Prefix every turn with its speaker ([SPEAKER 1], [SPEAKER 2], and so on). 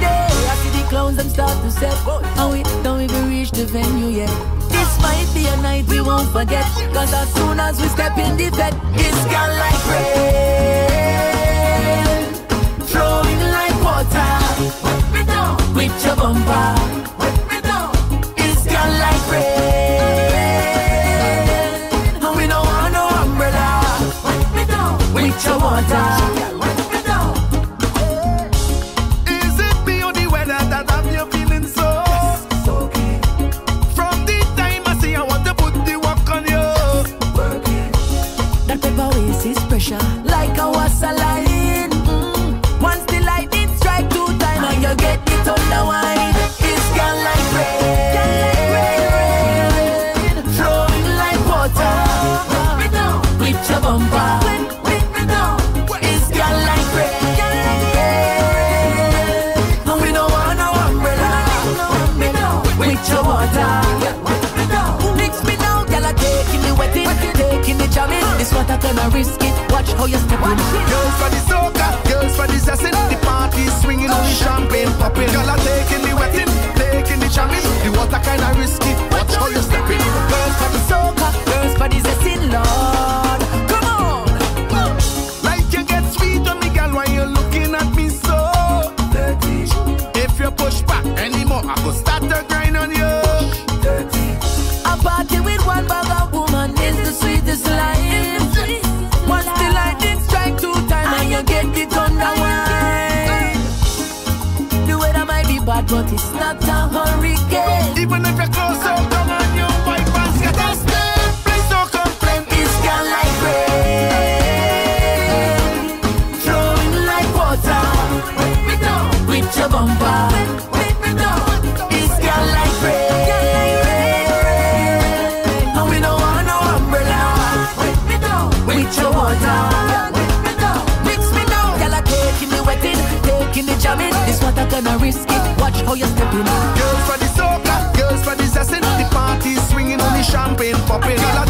[SPEAKER 1] day, I see the clowns them start to set. And we don't even reach the venue yet. This might be a night we won't forget. Cause as soon as we step in the bed, it's gone like Paper is pressure like a wasaline. Mm. Once the lightning strike two time and you get the thunder wine, it's gone like rain, flowing like water. Your bumper, it's gone like rain, your water. The wetting, taking the jamming. This what I gonna risk it. Watch how you step on it.
[SPEAKER 2] Girls for the soca, girls for the zessin. The party swinging on the champagne popping.
[SPEAKER 1] But it's not a hurricane.
[SPEAKER 2] Even if you're close, so come on, you us there. Please don't complain.
[SPEAKER 1] Like rain, like water. With your bumper, how you stepping.
[SPEAKER 2] Girls for the soca, girls for the zessin', the party swinging on the champagne popping.